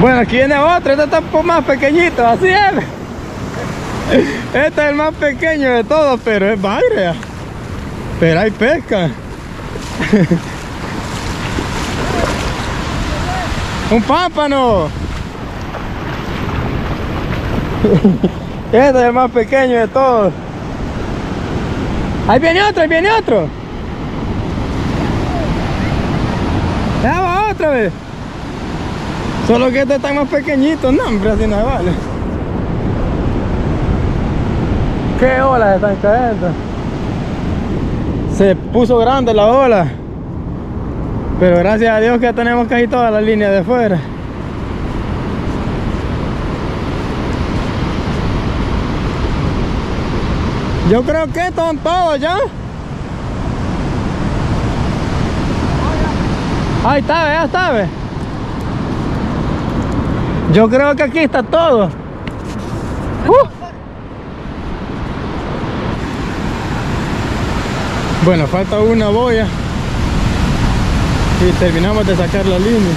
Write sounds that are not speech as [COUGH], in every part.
Bueno, aquí viene otro, este está un más pequeñito, así es. Este es el más pequeño de todos, pero es bagre. Pero hay pesca. Un pámpano. Este es el más pequeño de todos. Ahí viene otro, ahí viene otro. Ya va otra vez. Solo que este está más pequeñito, no hombre, así no vale. ¿Qué olas están cayendo? Se puso grande la ola. Pero gracias a Dios que tenemos casi toda la línea de fuera. Yo creo que son todos ya. Ahí está, ya está, ve. Yo creo que aquí está todo. Uh. Bueno, falta una boya y terminamos de sacar la línea.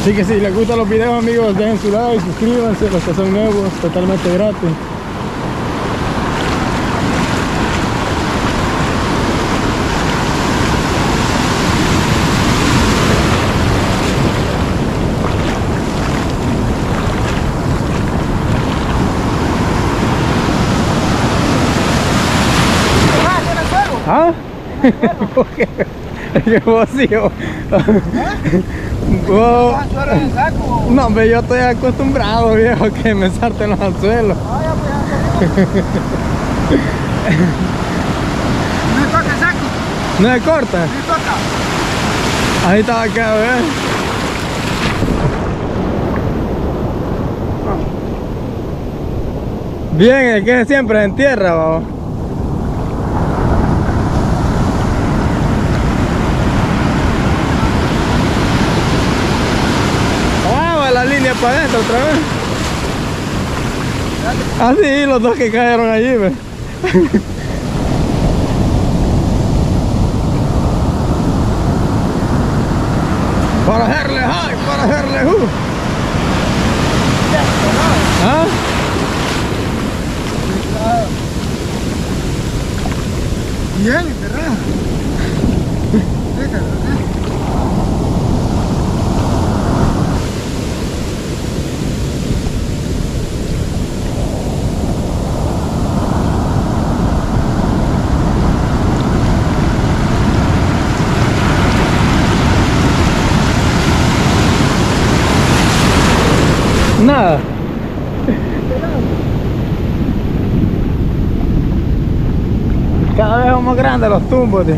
Así que si les gustan los videos amigos, dejen su like, suscríbanse, los que son nuevos, totalmente gratis. [LAUGHS] ¿Ah? ¿Por qué? ¿Qué vos sí, vos? Vos- No, hombre, yo estoy acostumbrado, viejo, que me salten los anzuelos. No toca saco, ¿No es corta? no toca. Ahí estaba acá, ¿ves? Bien, es que siempre en tierra, vamos. Vamos la línea para adentro otra vez. Así, los dos que cayeron allí, ¿ves? [LAUGHS] Para hacerle high, para hacerle hu. ¿Ah? Bien, enterrado. [LAUGHS] Déjalo, ¿eh? Cada vez son más grandes los tumbos, tío.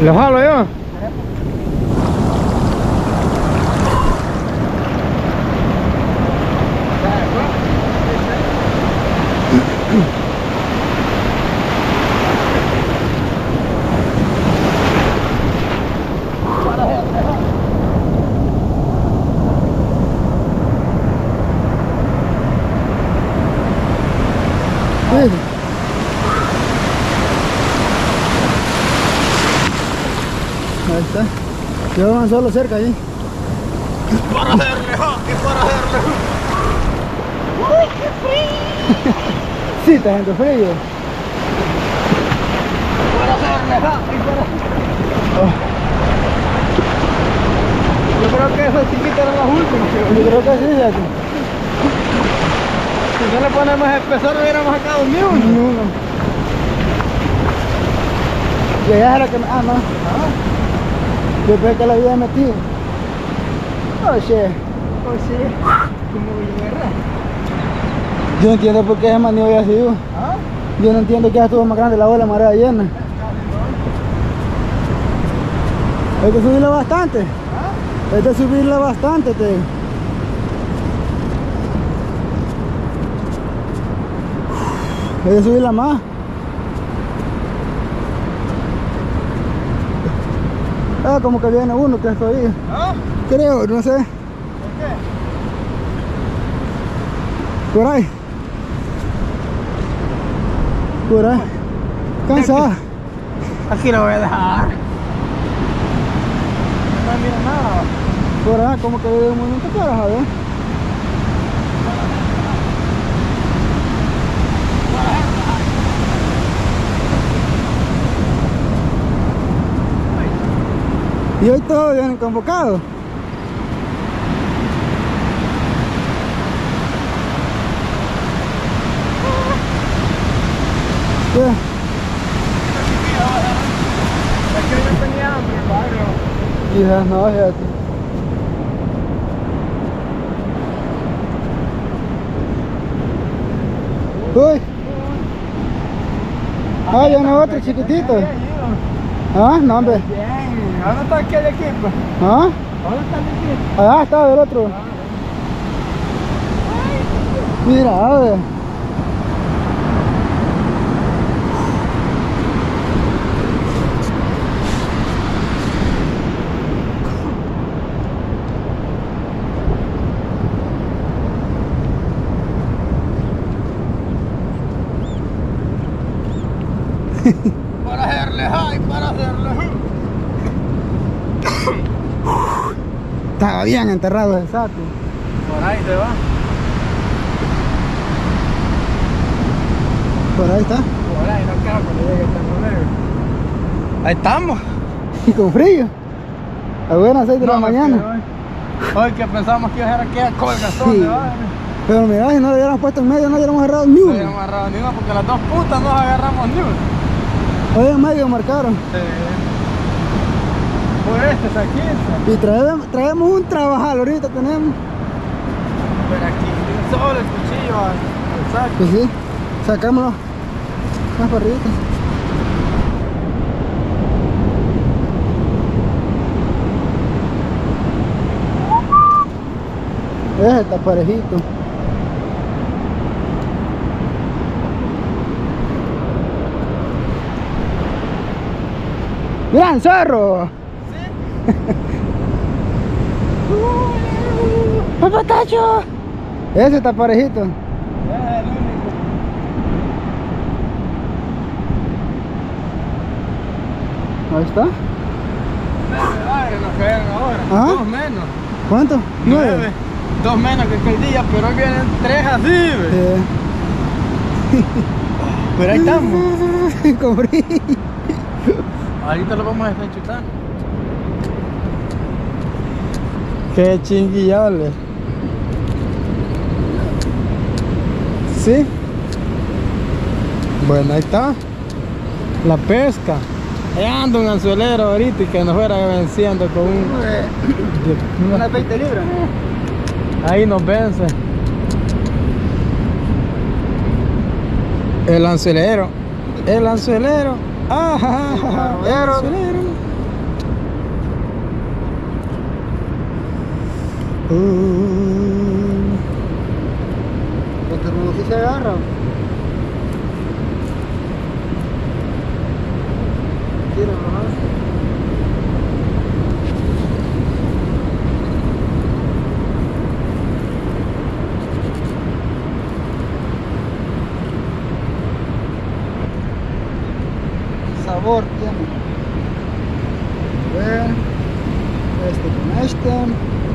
¿Lo jalo yo? Sí. Ahí está. Van solo cerca ahí. Para hacerle hockey, para hacerle [LAUGHS] Sí, está haciendo frío. Para hacerle hockey, para Yo creo que esas chiquitas eran las últimas. Yo creo que sí, fíjate. Si no le ponemos espesor hubiéramos sacado ni uno. Ni uno. Y allá es la que me... Ah, no. Yo pensé que la había metido. Oh, shit. Oh, sí. Como guerra. Yo no entiendo por qué manío había sido. ¿Ah? Yo no entiendo que ya estuvo más grande la ola marea llena. Hay que subirla bastante. Hay que subirla bastante, te digo. Hay que subirla más. Allá como que viene uno que estoy ahí. ¿Ah? Creo, no sé. ¿Por qué? Por ahí. Por ahí. Cansada. Aquí lo voy a dejar. No mira nada. Por allá como que viene un movimiento para a ver. Y hoy todos vienen convocados. ¿Qué? Es que yo tenía hambre, barrio. Hija, no, fíjate. Uy. Ah, ya no otro chiquitito. Ah, no, hombre. ¿Dónde está aquel equipo? Ah, ¿Dónde está el equipo? allá está el otro. Mira, a ver. Para hacerle high, para hacerle. Estaba bien enterrado el saco. Por ahí se va. Por ahí está. Por ahí no creo que le llegue negro. Ahí estamos. Y con frío. A buenas 6 de la No, mañana. Hoy, hoy que pensamos que iba a ser aquella colgazón Sí. de barrio. Pero mira, si no le hubiéramos puesto en medio, no hubiéramos agarrado ni No uno. habíamos agarrado ni una porque las dos putas no agarramos ni una. Hoy en medio marcaron. Sí. Por saquito. Y traemos, traemos un trabajal, ahorita tenemos. Pero aquí, solo el cuchillo al, saco. Pues sí, sacámoslo. Unas parrillitas. Ese está parejito. ¡Gran zorro! [LAUGHS] ¡Papatacho! Ese está parejito. Es el único. Ahí está. Nueve nos cayeron ahora. Ajá. Dos menos. ¿Cuánto? Nueve. Dos menos que aquel día, pero hoy vienen tres así, ve. [LAUGHS] Pero ahí estamos. [LAUGHS] con. Ahorita lo vamos a desfechutar. Qué chinguillales. Sí. Bueno, ahí está. La pesca. Ahí anda un anzuelero ahorita y que nos fuera venciendo con un... [COUGHS] Unas 20 libras. Ahí nos vence. El anzuelero. El anzuelero. Ajá, El anzuelero. Uh, Los termos sí se agarran. Tira nomás. Sabor tiene. A ver. Este con este.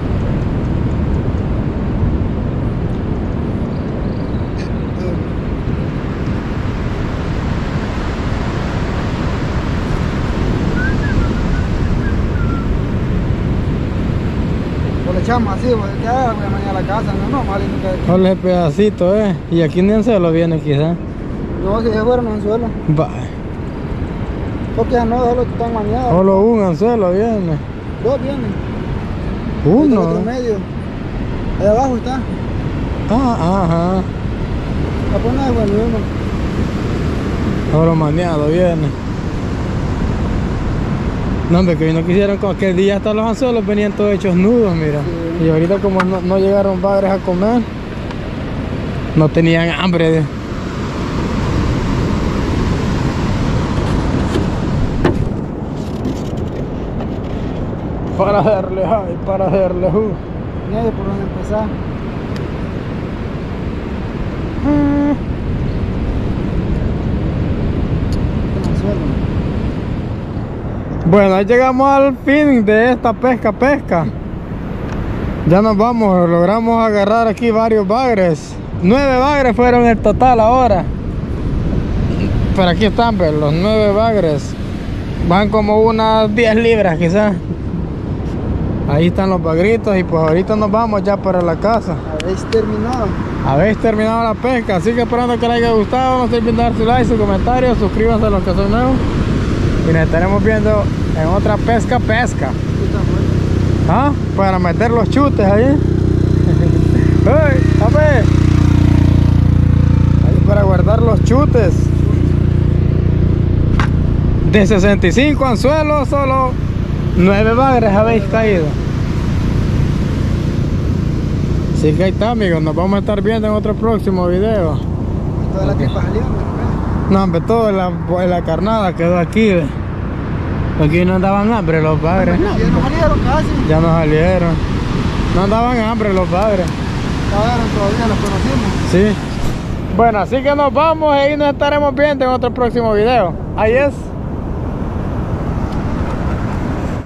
Así, pues ya voy a mañana a la casa, no, no, mal nunca. Ole pedacito, eh. Y aquí ni anzuelo viene quizá. No, si se fueron en suelo. Va. Porque ya no, solo están mañados. Solo un anzuelo viene. Dos vienen. El otro Uno. medio. Ahí abajo está. Ah, ajá. La pone de buen uno. Solo maneado viene. No, hombre, que no quisieron con aquel día hasta los anzuelos venían todos hechos nudos, mira. Y ahorita como no, no llegaron padres a comer, no tenían hambre. de- Para darle ay, para darle uh. Por dónde empezar. Con el suelo. Bueno, ahí llegamos al fin de esta pesca pesca. Ya nos vamos, logramos agarrar aquí varios bagres. Nueve bagres fueron el total ahora. Pero aquí están, pues, los nueve bagres. Van como unas 10 libras quizás. Ahí están los bagritos y pues ahorita nos vamos ya para la casa. Habéis terminado. Habéis terminado la pesca, así que esperando que les haya gustado. No se olviden de dar su like, su comentario, suscríbanse a los que son nuevos. Y nos estaremos viendo en otra pesca pesca. ¿Ah? Para meter los chutes ahí. [LAUGHS] ¡Ey! ¡Ape! Ahí para guardar los chutes. De 65 anzuelos, solo 9 bagres habéis caído. Así que ahí está, amigos. Nos vamos a estar viendo en otro próximo video. Toda la salió, ¿no? Hombre, todo en la, la carnada quedó aquí. ve. Aquí no andaban hambre los padres. Ya no salieron casi. Ya no salieron. No andaban hambre los padres. Todavía, los conocimos. Sí. Bueno, así que nos vamos y nos estaremos viendo en otro próximo video. Ahí es.